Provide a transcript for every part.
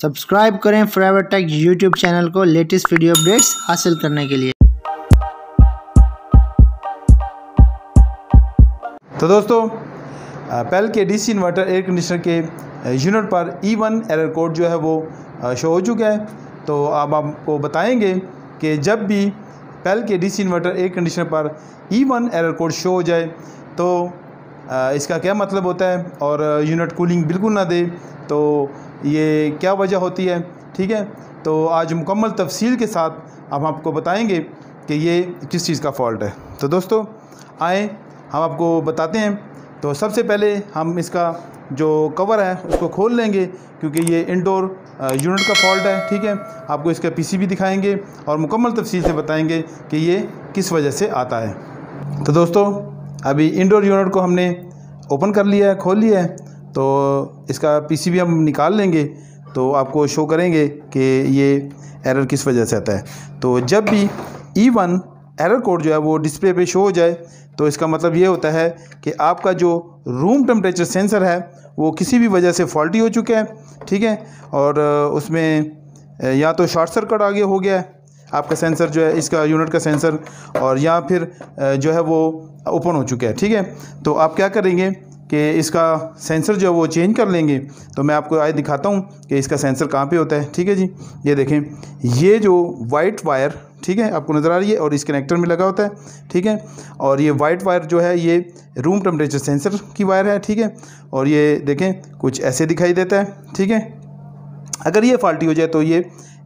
Subscribe करें फ्राइवर tech YouTube channel को लेटेस्ट वीडियो अपडेट्स हासिल करने के लिए। तो दोस्तों पेल के डीसी इन्वर्टर एयर कंडीशनर के यूनिट पर ई वन एरर कोड जो है वो शो हो चुका है। तो अब आपको बताएँगे कि जब भी पेल के डीसी इन्वर्टर एयर कंडीशनर पर E one error code show हो जाए तो इसका क्या मतलब होता है? और यूनिट कूलिंग बिल्कुल ना दे। तो ये क्या वजह होती है? ठीक है? तो आज मुकम्मल तफसील के साथ हम आपको बताएँगे कि ये किस चीज़ का फॉल्ट है। तो दोस्तों, आए, हम आपको बताते हैं। तो सबसे पहले हम इसका जो कवर है, उसको खोल लेंगे, क्योंकि ये इंडोर यूनिट का फॉल्ट है, ठीक है? आपको इसका पीसीबी दिखाएँगे और मुकम्मल तफसील से बताएँगे कि ये किस वजह से आता है। तो दोस्तों, अभी इंडोर यूनिट को हमने ओपन कर लिया है, खोल लिया है। तो इसका पीसीबी हम निकाल लेंगे तो आपको शो करेंगे कि ये एरर किस वजह से आता है। तो जब भी ई वन एरर कोड जो है वो डिस्प्ले पे शो हो जाए तो इसका मतलब ये होता है कि आपका जो रूम टेम्परेचर सेंसर है, वो किसी भी वजह से फॉल्टी हो चुका है, ठीक है? और उसमें या तो शॉर्ट सर्कट आगे हो गया है, आपका सेंसर जो है, इसका यूनिट का सेंसर और या फिर जो है वो ओपन हो चुका है, ठीक है? तो आप क्या करेंगे कि इसका सेंसर जो है वो चेंज कर लेंगे। तो मैं आपको आज दिखाता हूँ कि इसका सेंसर कहाँ पे होता है, ठीक है जी? ये देखें, ये जो वाइट वायर ठीक है, आपको नज़र आ रही है और इस कनेक्टर में लगा होता है, ठीक है? और ये वाइट वायर जो है, ये रूम टेम्परेचर सेंसर की वायर है, ठीक है? और ये देखें, कुछ ऐसे दिखाई देता है, ठीक है? अगर ये फॉल्टी हो जाए तो ये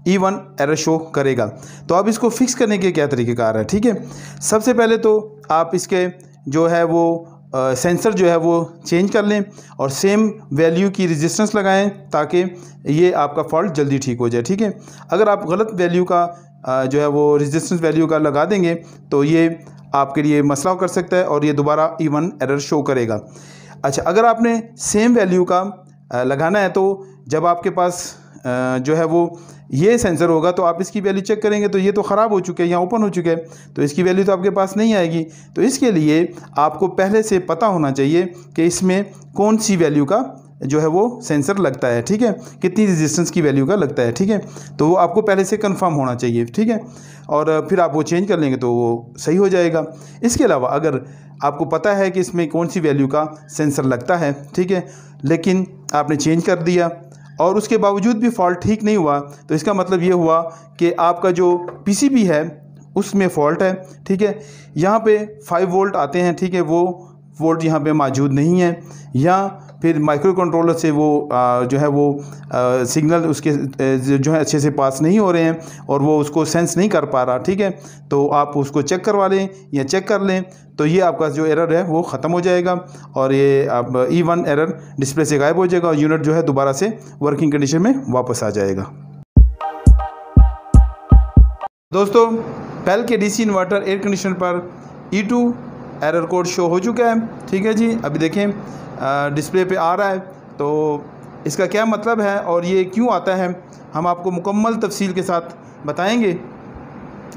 ई वन एरर शो करेगा। तो अब इसको फिक्स करने के क्या तरीक़ेकार है, ठीक है? सबसे पहले तो आप इसके जो है वो सेंसर जो है वो चेंज कर लें और सेम वैल्यू की रेजिस्टेंस लगाएँ ताकि ये आपका फॉल्ट जल्दी ठीक हो जाए, ठीक है? अगर आप गलत वैल्यू का जो है वो रेजिस्टेंस वैल्यू का लगा देंगे तो ये आपके लिए मसला कर सकता है और ये दोबारा इवन एरर शो करेगा। अच्छा अगर आपने सेम वैल्यू का लगाना है तो जब आपके पास जो है वो ये सेंसर होगा तो आप इसकी वैल्यू चेक करेंगे तो ये तो ख़राब हो चुके हैं या ओपन हो चुके हैं। तो इसकी वैल्यू तो आपके पास नहीं आएगी। तो इसके लिए आपको पहले से पता होना चाहिए कि इसमें कौन सी वैल्यू का जो है वो सेंसर लगता है, ठीक है? कितनी रेजिस्टेंस की वैल्यू का लगता है, ठीक है? तो वो आपको पहले से कंफर्म होना चाहिए, ठीक है? और फिर आप वो चेंज कर लेंगे तो वो सही हो जाएगा। इसके अलावा अगर आपको पता है कि इसमें कौन सी वैल्यू का सेंसर लगता है, ठीक है? लेकिन आपने चेंज कर दिया और उसके बावजूद भी फॉल्ट ठीक नहीं हुआ तो इसका मतलब ये हुआ कि आपका जो पीसीबी है, उसमें फ़ॉल्ट है, ठीक है? यहाँ पे फाइव वोल्ट आते हैं, ठीक है? वो वोल्ट यहाँ पे मौजूद नहीं है। या फिर माइक्रो कंट्रोलर से वो आ, जो है वो आ, सिग्नल उसके जो है अच्छे से पास नहीं हो रहे हैं और वो उसको सेंस नहीं कर पा रहा ठीक है? तो आप उसको चेक करवा लें या चेक कर लें तो ये आपका जो एरर है वो ख़त्म हो जाएगा और ये आप ई वन एरर डिस्प्ले से गायब हो जाएगा और यूनिट जो है दोबारा से वर्किंग कंडीशन में वापस आ जाएगा। दोस्तों पेल के डीसी इन्वर्टर एयर कंडीशनर पर E two error code show हो चुका है ठीक है जी? अभी देखें डिस्प्ले पे आ रहा है। तो इसका क्या मतलब है और ये क्यों आता है, हम आपको मुकम्मल तफसील के साथ बताएँगे।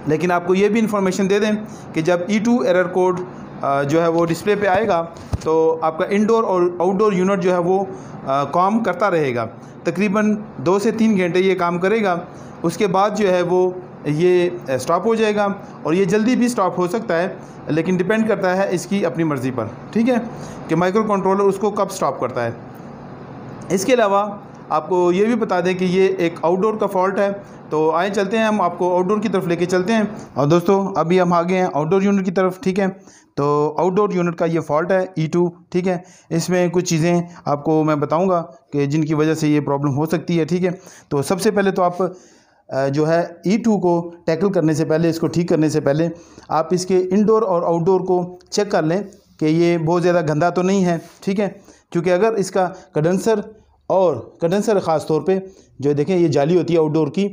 लेकिन आपको ये भी इंफॉर्मेशन दे दें कि जब ई टू एरर कोड जो है वो डिस्प्ले पे आएगा तो आपका इंडोर और आउटडोर यूनिट जो है वो काम करता रहेगा। तकरीबन दो से तीन घंटे ये काम करेगा। उसके बाद जो है वो ये स्टॉप हो जाएगा और ये जल्दी भी स्टॉप हो सकता है, लेकिन डिपेंड करता है इसकी अपनी मर्ज़ी पर, ठीक है? कि माइक्रो कंट्रोलर उसको कब स्टॉप करता है। इसके अलावा आपको ये भी बता दें कि ये एक आउटडोर का फॉल्ट है तो आए चलते हैं हम आपको आउटडोर की तरफ़ लेके चलते हैं। और दोस्तों, अभी हम आ गए हैं आउटडोर यूनिट की तरफ़, ठीक है? तो आउटडोर यूनिट का ये फॉल्ट है ई टू ठीक है? इसमें कुछ चीज़ें आपको मैं बताऊँगा कि जिनकी वजह से ये प्रॉब्लम हो सकती है, ठीक है? तो सबसे पहले तो आप जो है ई टू को टैकल करने से पहले, इसको ठीक करने से पहले आप इसके इंडोर और आउटडोर को चेक कर लें कि ये बहुत ज़्यादा गंदा तो नहीं है, ठीक है? क्योंकि अगर इसका कंडेंसर और कंडेंसर ख़ास तौर पे, जो देखें ये जाली होती है आउटडोर की,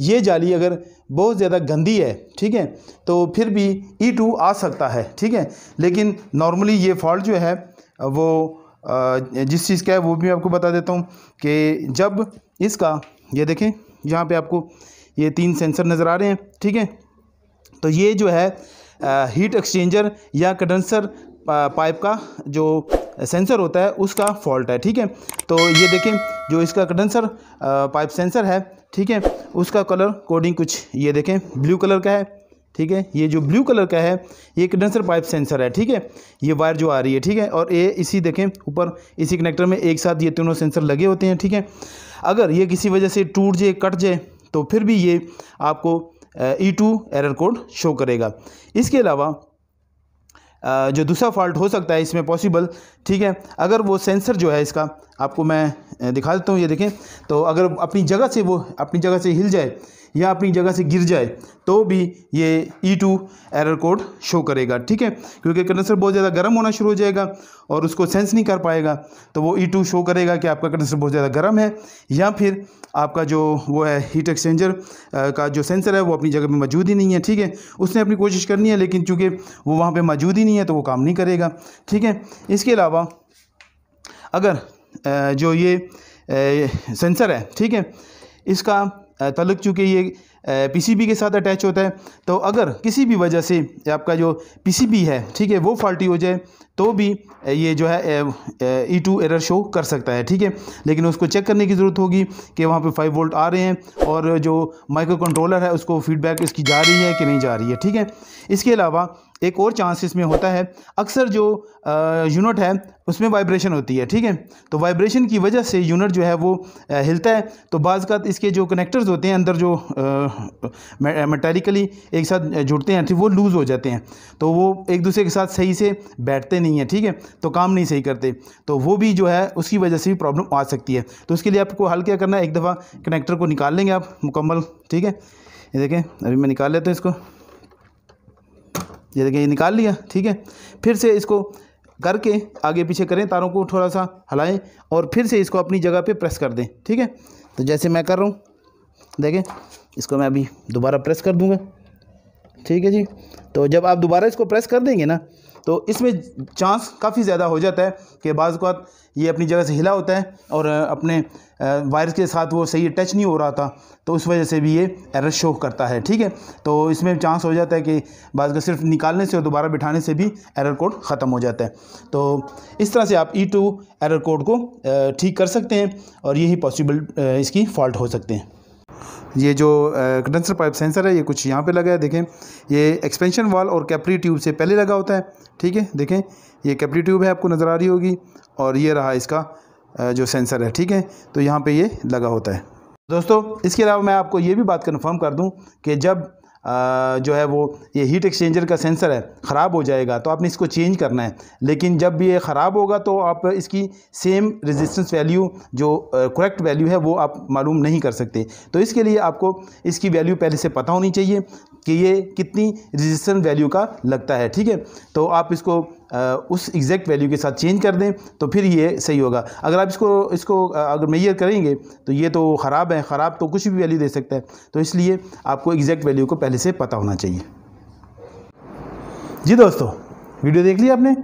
ये जाली अगर बहुत ज़्यादा गंदी है, ठीक है? तो फिर भी ई टू आ सकता है, ठीक है? लेकिन नॉर्मली ये फॉल्ट जो है, वो जिस चीज़ का है, वो भी मैं आपको बता देता हूँ कि जब इसका, ये देखें यहाँ पे आपको ये तीन सेंसर नज़र आ रहे हैं ठीक है? तो ये जो है आ, हीट एक्सचेंजर या कंडेंसर पाइप का जो सेंसर होता है उसका फॉल्ट है ठीक है? तो ये देखें जो इसका कंडेंसर पाइप सेंसर है ठीक है? उसका कलर कोडिंग कुछ ये देखें ब्लू कलर का है ठीक है? ये जो ब्लू कलर का है, ये कंडेंसर पाइप सेंसर है, ठीक है? ये वायर जो आ रही है, ठीक है? और ये इसी देखें, ऊपर इसी कनेक्टर में एक साथ ये तीनों सेंसर लगे होते हैं, ठीक है? अगर ये किसी वजह से टूट जाए, कट जाए तो फिर भी ये आपको E two error code show करेगा। इसके अलावा जो दूसरा फॉल्ट हो सकता है, इसमें पॉसिबल ठीक है? अगर वो सेंसर जो है इसका, आपको मैं दिखा देता हूँ, ये देखें। तो अगर अपनी जगह से वो, अपनी जगह से हिल जाए या अपनी जगह से गिर जाए तो भी ये E two error code show करेगा, ठीक है? क्योंकि कंडेंसर बहुत ज़्यादा गर्म होना शुरू हो जाएगा और उसको सेंस नहीं कर पाएगा तो वो ई टू शो करेगा कि आपका कंडेंसर बहुत ज़्यादा गर्म है, या फिर आपका जो वो है हीट एक्सचेंजर का जो सेंसर है वो अपनी जगह में मौजूद ही नहीं है, ठीक है? उसने अपनी कोशिश करनी है, लेकिन चूँकि वो वहाँ पर मौजूद ही नहीं है तो वो काम नहीं करेगा, ठीक है? इसके अलावा अगर जो ये सेंसर है, ठीक है? इसका तलक चूँकि ये पीसीबी के साथ अटैच होता है तो अगर किसी भी वजह से आपका जो पीसीबी है, ठीक है, वो फॉल्टी हो जाए तो भी ये जो है ई टू एरर शो कर सकता है, ठीक है? लेकिन उसको चेक करने की ज़रूरत होगी कि वहाँ पे फाइव वोल्ट आ रहे हैं और जो माइक्रो कंट्रोलर है, उसको फीडबैक इसकी जा रही है कि नहीं जा रही है, ठीक है? इसके अलावा एक और चांस इसमें होता है, अक्सर जो यूनिट है, उसमें वाइब्रेशन होती है, ठीक है? तो वाइब्रेशन की वजह से यूनिट जो है, वो हिलता है। तो बाज़ का इसके जो कनेक्टर्स होते हैं, अंदर जो मेटालिकली एक साथ जुड़ते हैं वो लूज़ हो जाते हैं। तो वो एक दूसरे के साथ सही से बैठते नहीं हैं, ठीक है? तो काम नहीं सही करते। तो वो भी जो है, उसकी वजह से भी प्रॉब्लम आ सकती है। तो उसके लिए आपको हल क्या करना है? एक दफ़ा कनेक्टर को निकाल लेंगे आप, मुकम्मल, ठीक है? ये देखें, अभी मैं निकाल लेता हूँ इसको। ये देखिए ये निकाल लिया, ठीक है? फिर से इसको करके आगे पीछे करें, तारों को थोड़ा सा हलाएँ और फिर से इसको अपनी जगह पे प्रेस कर दें, ठीक है? तो जैसे मैं कर रहा हूँ, देखें, इसको मैं अभी दोबारा प्रेस कर दूँगा, ठीक है जी? तो जब आप दोबारा इसको प्रेस कर देंगे ना तो इसमें चांस काफ़ी ज़्यादा हो जाता है कि बाज़ ये अपनी जगह से हिला होता है और अपने वायरस के साथ वो सही टच नहीं हो रहा था तो उस वजह से भी ये एरर शो करता है, ठीक है? तो इसमें चांस हो जाता है कि बाज़ का सिर्फ़ निकालने से और दोबारा बिठाने से भी एरर कोड ख़त्म हो जाता है। तो इस तरह से आप ई टू एरर कोड को ठीक कर सकते हैं और यही पॉसिबल इसकी फॉल्ट हो सकते हैं। ये जो कंडेंसर पाइप सेंसर है, ये कुछ यहाँ पे लगा है, देखें। ये एक्सपेंशन वाल और कैपरी ट्यूब से पहले लगा होता है, ठीक है? देखें, ये कैपरी ट्यूब है, आपको नज़र आ रही होगी, और ये रहा इसका जो सेंसर है, ठीक है? तो यहाँ पे ये लगा होता है। दोस्तों, इसके अलावा मैं आपको ये भी बात कन्फर्म कर दूँ कि जब जो है वो, ये हीट एक्सचेंजर का सेंसर है, ख़राब हो जाएगा तो आपने इसको चेंज करना है। लेकिन जब भी ये ख़राब होगा तो आप इसकी सेम रेजिस्टेंस वैल्यू जो करेक्ट वैल्यू है, वो आप मालूम नहीं कर सकते। तो इसके लिए आपको इसकी वैल्यू पहले से पता होनी चाहिए कि ये कितनी रजिस्टेंस वैल्यू का लगता है, ठीक है? तो आप इसको उस एग्जैक्ट वैल्यू के साथ चेंज कर दें तो फिर ये सही होगा। अगर आप इसको इसको अगर मैयर करेंगे तो ये तो ख़राब है, ख़राब तो कुछ भी वैल्यू दे सकता है। तो इसलिए आपको एग्जैक्ट वैल्यू को पहले से पता होना चाहिए। जी दोस्तों वीडियो देख लिया आपने?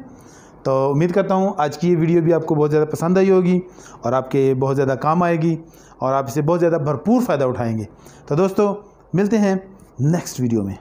तो उम्मीद करता हूँ आज की ये वीडियो भी आपको बहुत ज़्यादा पसंद आई होगी और आपके बहुत ज़्यादा काम आएगी और आप इसे बहुत ज़्यादा भरपूर फ़ायदा उठाएँगे। तो दोस्तों, मिलते हैं नेक्स्ट वीडियो में।